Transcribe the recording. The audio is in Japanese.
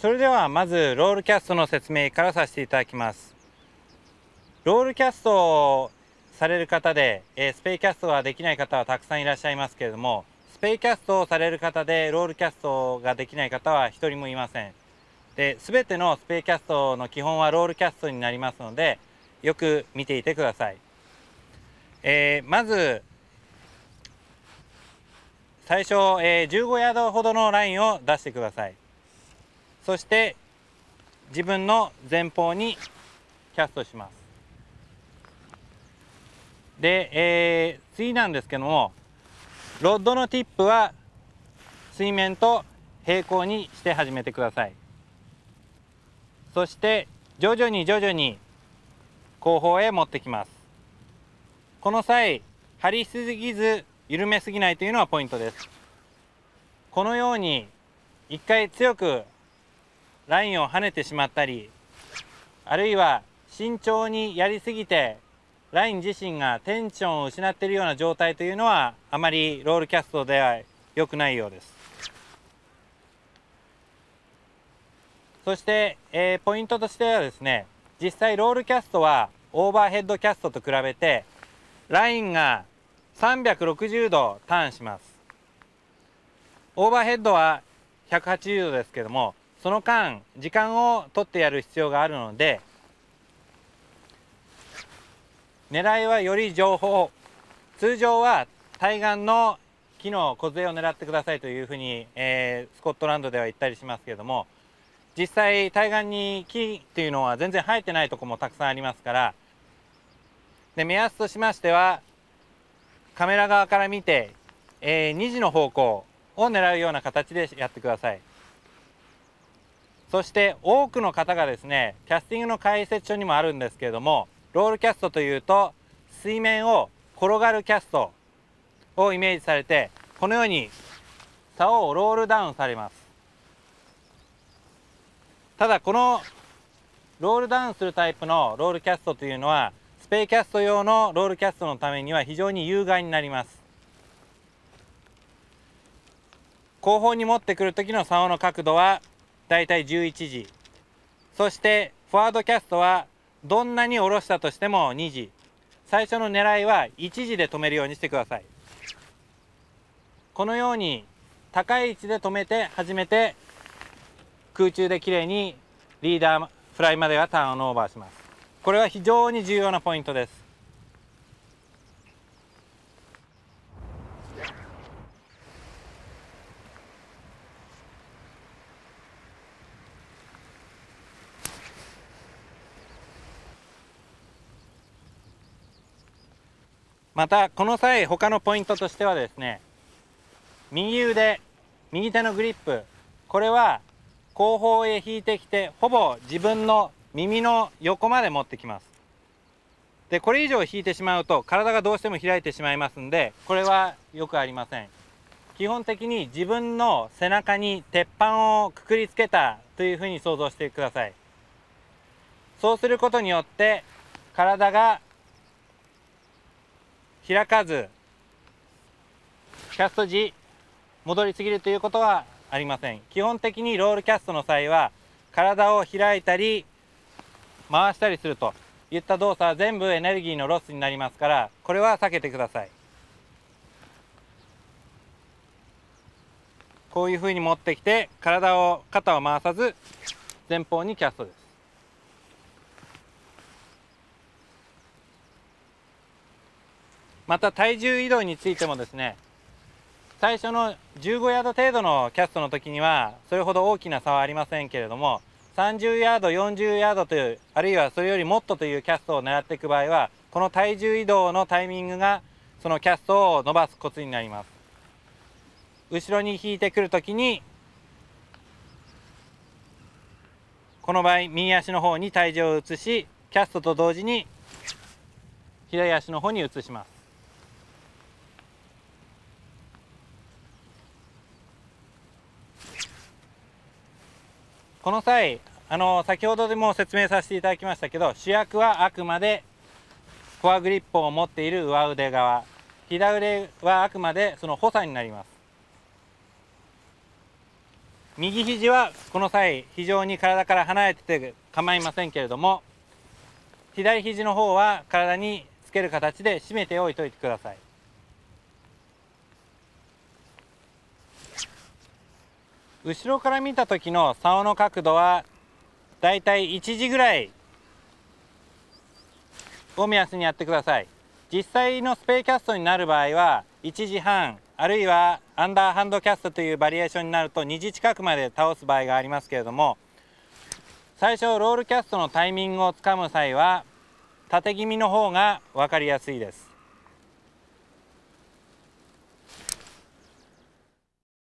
それではまずロールキャストの説明からさせていただきます。ロールキャストをされる方で、えー、スペイキャストができない方はたくさんいらっしゃいますけれどもスペイキャストをされる方でロールキャストができない方は一人もいません。で全てのスペイキャストの基本はロールキャストになりますのでよく見ていてください、えー、まず最初、えー、15ヤードほどのラインを出してください。そして自分の前方にキャストします。で、えー、次なんですけどもロッドのティップは水面と平行にして始めてください。そして徐々に徐々に後方へ持ってきます。この際張りすぎず緩めすぎないというのはポイントです。このように一回強くラインを跳ねてしまったりあるいは慎重にやりすぎてライン自身がテンションを失っているような状態というのはあまりロールキャストでは良くないようです。そして、えー、ポイントとしてはですね実際ロールキャストはオーバーヘッドキャストと比べてラインが360度ターンします。オーバーヘッドは180度ですけどもその間時間を取ってやる必要があるので狙いはより情報通常は対岸の木の梢を狙ってくださいというふうに、えー、スコットランドでは言ったりしますけれども実際対岸に木っていうのは全然生えてないとこもたくさんありますからで目安としましてはカメラ側から見て、えー、2時の方向を狙うような形でやってください。そして多くの方がですねキャスティングの解説書にもあるんですけれどもロールキャストというと水面を転がるキャストをイメージされてこのように竿をロールダウンされます。ただこのロールダウンするタイプのロールキャストというのはスペイキャスト用のロールキャストのためには非常に有害になります。後方に持ってくる時の竿の角度はだいたい11時。そしてフォワードキャストはどんなに下ろしたとしても2時。最初の狙いは1時で止めるようにしてください。このように高い位置で止めて初めて空中できれいにリーダーフライまではターンオーバーします。これは非常に重要なポイントです。またこの際他のポイントとしてはですね右腕右手のグリップこれは後方へ引いてきてほぼ自分の耳の横まで持ってきます。でこれ以上引いてしまうと体がどうしても開いてしまいますんでこれはよくありません。基本的に自分の背中に鉄板をくくりつけたというふうに想像してください。そうすることによって体が開かずキャスト時戻りすぎるということはありません。基本的にロールキャストの際は体を開いたり回したりするといった動作は全部エネルギーのロスになりますからこれは避けてください。こういうふうに持ってきて体を肩を回さず前方にキャストです。また体重移動についてもですね最初の15ヤード程度のキャストの時にはそれほど大きな差はありませんけれども30ヤード40ヤードというあるいはそれよりもっとというキャストを狙っていく場合はこの体重移動のタイミングがそのキャストを伸ばすコツになります。後ろに引いてくる時にこの場合右足の方に体重を移しキャストと同時に左足の方に移します。この際あの先ほどでも説明させていただきましたけど主役はあくまでフォアグリップを持っている上腕側。左腕はあくまでその補佐になります。右肘はこの際非常に体から離れてて構いませんけれども左肘の方は体につける形で締めておいておいてください。後ろから見た時の竿の角度はだいたい1時ぐらいを目安にやってください。実際のスペイキャストになる場合は1時半あるいはアンダーハンドキャストというバリエーションになると2時近くまで倒す場合がありますけれども最初ロールキャストのタイミングをつかむ際は縦気味の方が分かりやすいです。